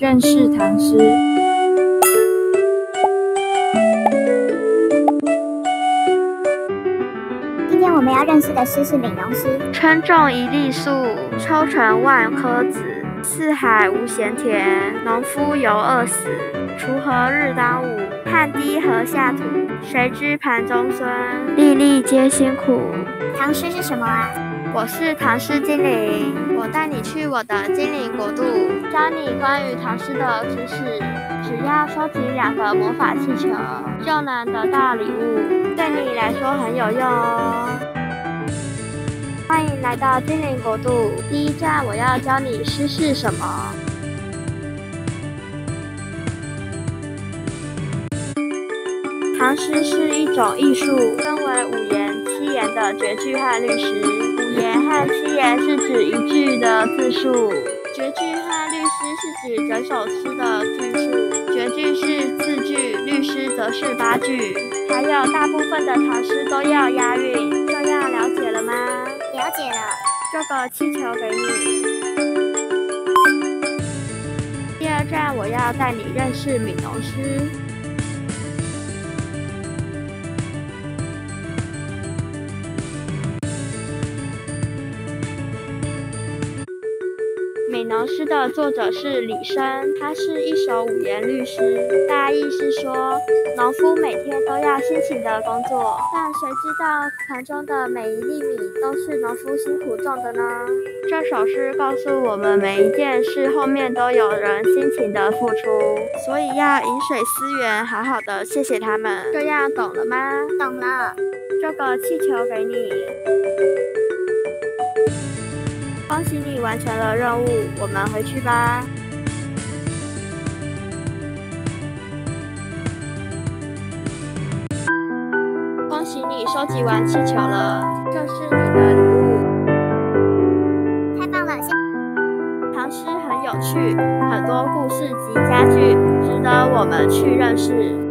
认识唐诗。今天我们要认识的诗是《悯农诗》。春种一粒粟，秋成万颗子。四海无闲田，农夫犹饿死。锄禾日当午，汗滴禾下土。谁知盘中餐，粒粒皆辛苦。唐诗是什么啊？我是唐诗精灵，我带你去我的精灵国度，教你关于唐诗的知识。只要收集两个魔法气球，就能得到礼物，对你来说很有用哦。欢迎来到精灵国度，第一站我要教你诗是什么。唐诗是一种艺术，分为五言、七言的绝句和律诗。五言和七言是指一句的字数，绝句和律诗是指整首诗的句数。绝句是四句，律诗则是八句。还有大部分的唐诗都要押韵，这样了解了吗？了解了。这个气球给你。第二站我要带你认识悯农诗。《悯农诗》的作者是李绅，他是一首五言律诗，大意是说，农夫每天都要辛勤的工作，但谁知道盘中的每一粒米都是农夫辛苦种的呢？这首诗告诉我们，每一件事后面都有人辛勤的付出，所以要饮水思源，好好的谢谢他们。这样懂了吗？懂了。这个气球给你。恭喜你完成了任务，我们回去吧。恭喜你收集完气球了，这是你的礼物。太棒了！唐诗很有趣，很多故事及佳句，值得我们去认识。